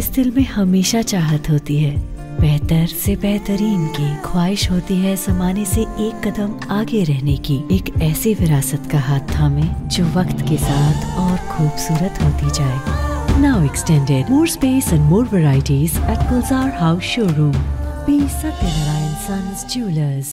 इस दिल में हमेशा चाहत होती है। बेहतर से बेहतरीन की ख्वाहिश होती है जमाने से एक कदम आगे रहने की। एक ऐसी विरासत का हाथ थामे जो वक्त के साथ और खूबसूरत होती जाए। Now extended more space and more varieties at Gulzar house showroom B Satyanarayana sons jewellers